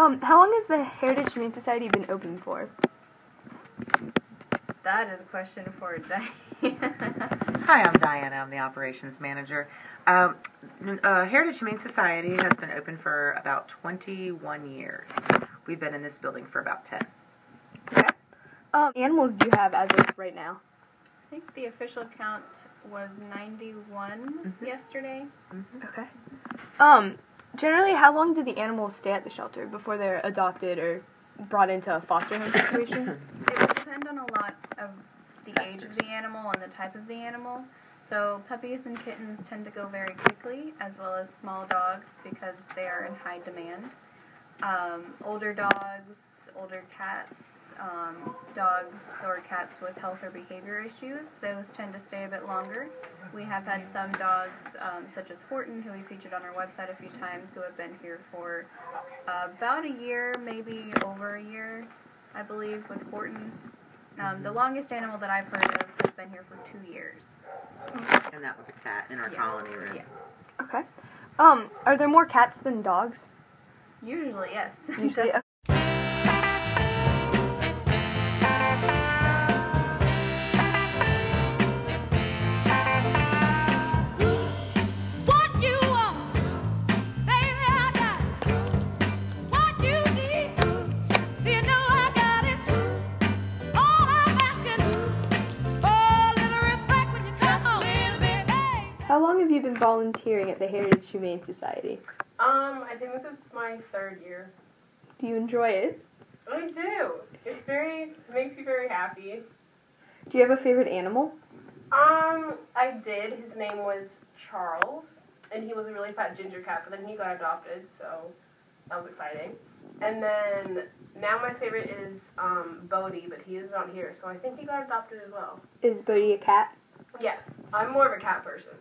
Um, how long has the Heritage Humane Society been open for? That is a question for Diane. Hi, I'm Diana. I'm the operations manager. Um, uh, Heritage Humane Society has been open for about 21 years. We've been in this building for about 10. Okay. Um, animals do you have as of right now? I think the official count was 91 yesterday. Okay. Um, generally, how long do the animals stay at the shelter before they're adopted or brought into a foster home situation? It would depend on a lot of the age of the animal and the type of the animal. So puppies and kittens tend to go very quickly, as well as small dogs because they are in high demand. Um, older dogs, older cats, um, dogs or cats with health or behavior issues, those tend to stay a bit longer. We have had some dogs, um, such as Horton, who we featured on our website a few times, who have been here for uh, about a year, maybe over a year, I believe, with Horton. Um, the longest animal that I've heard of has been here for two years. And that was a cat in our Yeah. colony room. Yeah. okay. Um, are there more cats than dogs? Usually, yes. Usually. What you want, baby, I got it. What you need, you know I got it. All I'm asking is for a little respect when you come a little bit, babe. How long have you been volunteering at the Heritage Humane Society? Um, I think this is my third year. Do you enjoy it? I do. It's very it makes you very happy. Do you have a favorite animal? Um, I did. His name was Charles, and he was a really fat ginger cat. But then he got adopted, so that was exciting. And then now my favorite is um, Bodie, but he is not here, so I think he got adopted as well. Is Bodie a cat? Yes, I'm more of a cat person.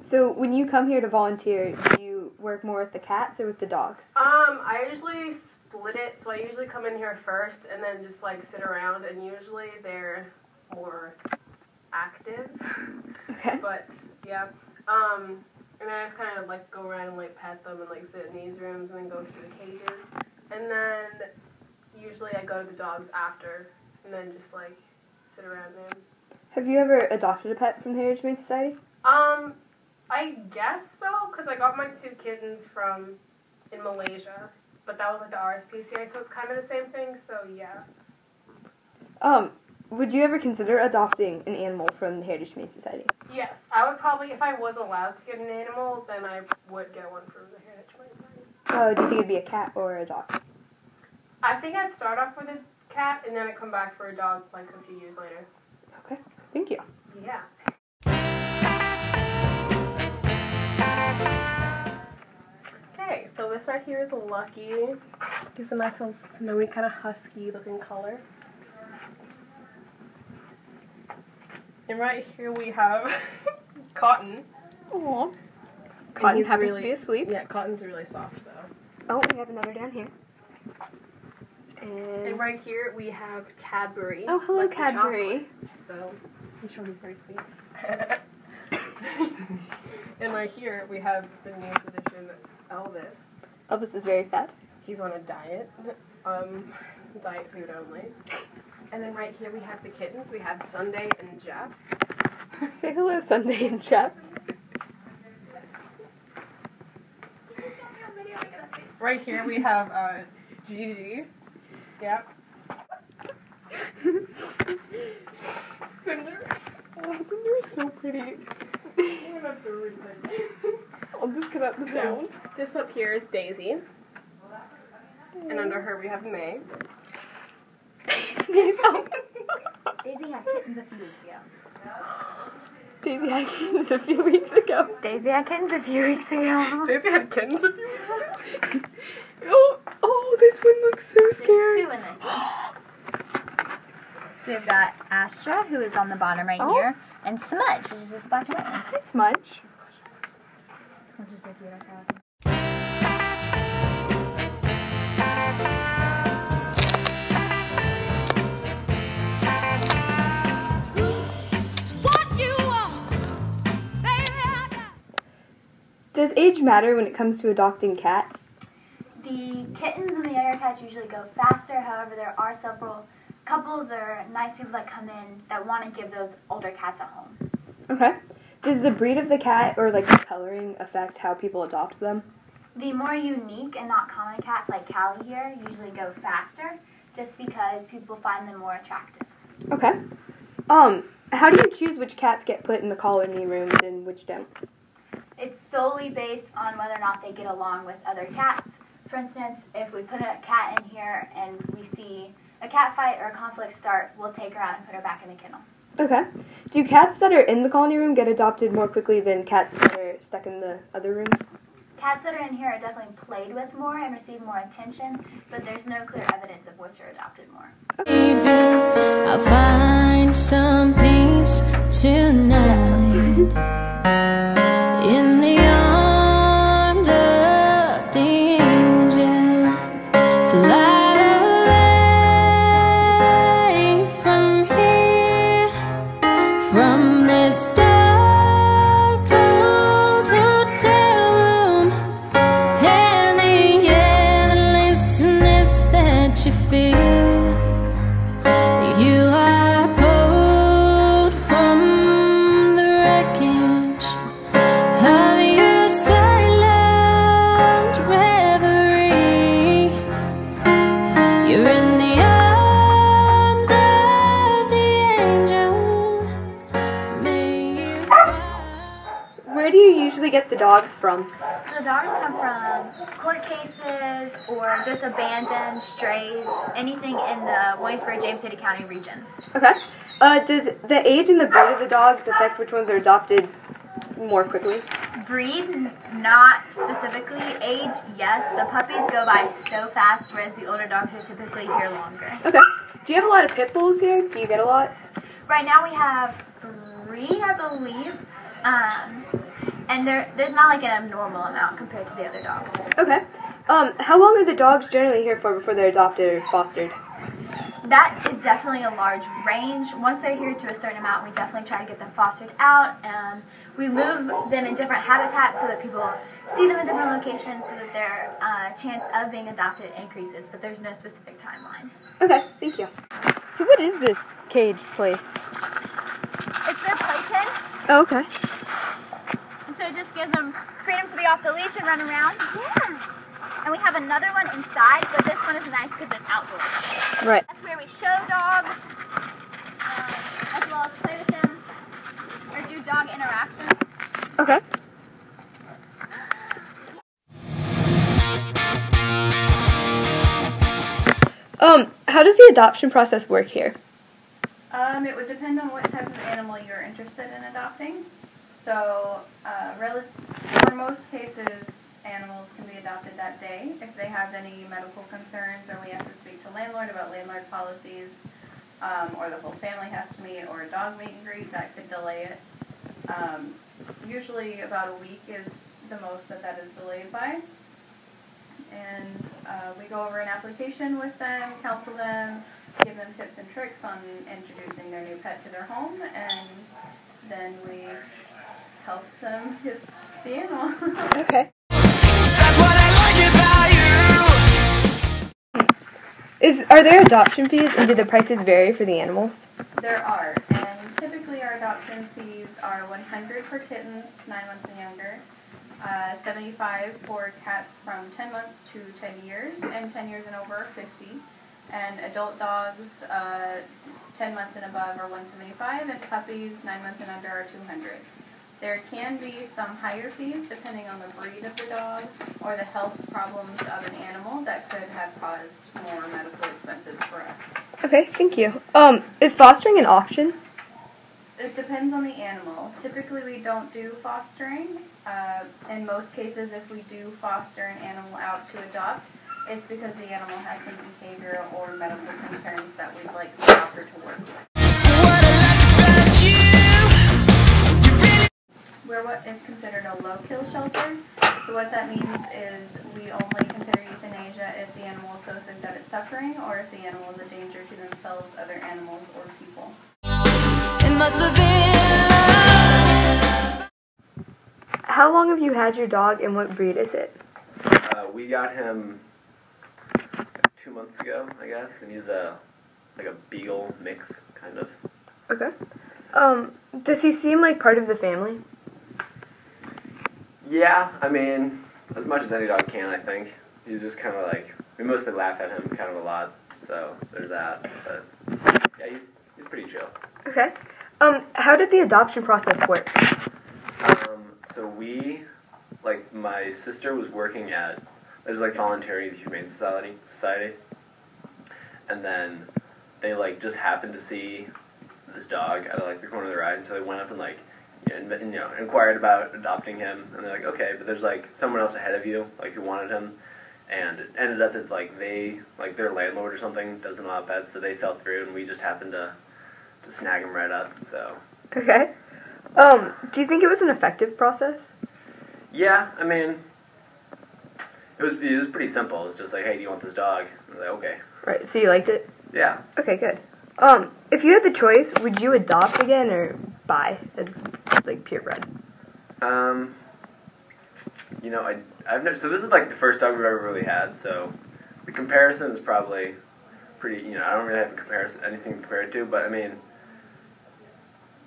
So when you come here to volunteer, do you work more with the cats or with the dogs? Um, I usually split it, so I usually come in here first and then just like sit around, and usually they're more active. Okay. But yeah, um, and I just kind of like go around and like pet them and like sit in these rooms and then go through the cages, and then usually I go to the dogs after, and then just like sit around them. Have you ever adopted a pet from the Heritage Humane Society? Um, I guess so, cause I got my two kittens from in Malaysia, but that was like the RSPCA, so it's kind of the same thing. So yeah. Um, would you ever consider adopting an animal from the Heritage Humane Society? Yes, I would probably, if I was allowed to get an animal, then I would get one from the Heritage Humane Society. Oh, do you think it'd be a cat or a dog? I think I'd start off with a cat and then I'd come back for a dog like a few years later. Okay. Thank you. Yeah. Okay, so this right here is Lucky. He's a nice little snowy kind of husky looking color. And right here we have Cotton. Aww. And Cotton happens really- to be asleep. Yeah, Cotton's really soft though. Oh, we have another down here. And And right here we have Cadbury. oh, hello, the Cadbury. chocolate. So I'm sure he's very sweet. and right here we have the newest edition, Elvis. Elvis is very fat. He's on a diet, um, diet food only. And then right here we have the kittens. We have Sunday and Jeff. Say hello, Sunday and Jeff. Right here we have uh, Gigi. Yep. Cinder. Oh, Cinder is so pretty. I'll just cut out the So, this up here is Daisy. And under her we have May. Oh. Daisy had kittens a few weeks ago. Daisy had kittens a few weeks ago. Daisy had kittens a few weeks ago. Daisy had kittens a few weeks ago. Oh, oh, this one looks so There's scary. two in this one. So we've got Astra, who is on the bottom right Oh. here, and Smudge, which is just black and white one. Hi, Smudge. Smudge is so beautiful. What you want, baby, I got it. Does age matter when it comes to adopting cats? The kittens and the younger cats usually go faster. However, there are several couples or nice people that come in that want to give those older cats a home. Okay. Does the breed of the cat or like the coloring affect how people adopt them? The more unique and not common cats like Callie here usually go faster just because people find them more attractive. Okay. Um, how do you choose which cats get put in the colony rooms and which don't? It's solely based on whether or not they get along with other cats. For instance, if we put a cat in here and we see a cat fight or a conflict start, we'll take her out and put her back in the kennel. Okay. Do cats that are in the colony room get adopted more quickly than cats that are stuck in the other rooms? Cats that are in here are definitely played with more and receive more attention, but there's no clear evidence of which are adopted more. Maybe you feel. The dogs from? So the dogs come from court cases or just abandoned strays, anything in the Williamsburg, James City County region. Okay. Uh, does the age and the breed of the dogs affect which ones are adopted more quickly? Breed, not specifically. Age, yes. The puppies go by so fast, whereas the older dogs are typically here longer. Okay. Do you have a lot of pit bulls here? Do you get a lot? Right now we have three, I believe. Um, and there, there's not like an abnormal amount compared to the other dogs. Okay. Um, how long are the dogs generally here for before they're adopted or fostered? That is definitely a large range. Once they're here to a certain amount, we definitely try to get them fostered out and we move them in different habitats so that people see them in different locations so that their uh, chance of being adopted increases, but there's no specific timeline. Okay, thank you. So what is this cage place? It's their playpen, Oh, okay. And so it just gives them freedom to be off the leash and run around. Yeah. And we have another one inside, but this one is nice because it's outdoors. Right. That's where we show dogs, um, as well as play with them, or do dog interactions. Okay. Um, how does the adoption process work here? Um, it would depend on what type of animal you're interested in adopting. So, uh, for most cases, animals can be adopted that day. If they have any medical concerns or we have to speak to landlord about landlord policies, um, or the whole family has to meet, or a dog meet and greet, that could delay it. Um, usually about a week is the most that that is delayed by. And uh, we go over an application with them, counsel them, give them tips and tricks on introducing their new pet to their home, and then we help them get the animal. Okay. That's what I like about you. Is are there adoption fees and do the prices vary for the animals? there are, and typically our adoption fees are 100 for kittens, 9 months and younger, uh, 75 for cats from 10 months to 10 years, and 10 years and over 50. And adult dogs, uh, 10 months and above are 175, and puppies 9 months and under are 200. There can be some higher fees depending on the breed of the dog or the health problems of an animal that could have caused more medical expenses for us. Okay, thank you. Um, is fostering an option? It depends on the animal. Typically, we don't do fostering. Uh, in most cases, if we do foster an animal out to adopt, it's because the animal has some behavioral or medical concerns that we'd like the doctor to work with. What is considered a low-kill shelter. So what that means is we only consider euthanasia if the animal is so sick that it's suffering, or if the animal is a danger to themselves, other animals, or people. It must have been. How long have you had your dog and what breed is it? Uh, we got him two months ago, I guess, and he's a like a beagle mix kind of. Okay. Um, does he seem like part of the family? Yeah, I mean, as much as any dog can, I think. He's just kind of like we mostly laugh at him kind of a lot, so there's that. But yeah, he's he's pretty chill. Okay. Um, how did the adoption process work? Um, so we, like, my sister was working at, there's like volunteering at the Humane Society, Society, and then they like just happened to see this dog at like the corner of the ride, and so they went up and like, know, and, you know, inquired about adopting him, and they're like, okay, but there's like someone else ahead of you, like who wanted him, and it ended up that like they, like their landlord or something doesn't allow pets, so they fell through, and we just happened to, to snag him right up, so. Okay. Um, do you think it was an effective process? Yeah, I mean, it was it was pretty simple. It was just like, hey, do you want this dog? Like, okay. Right. So you liked it? Yeah. Okay, good. Um, if you had the choice, would you adopt again or buy a like purebred? Um, you know, I I've never, so this is like the first dog we've ever really had. So the comparison is probably pretty. You know, I don't really have a comparison anything to compare it to, but I mean,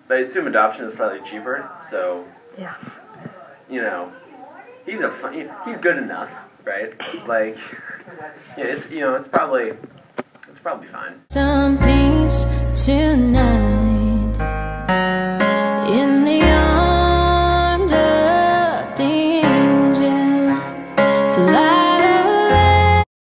I assume adoption is slightly cheaper. So Yeah. you know, he's a fun, he's good enough, right? Like, yeah, it's you know, it's probably it's probably fine. Some peace tonight in the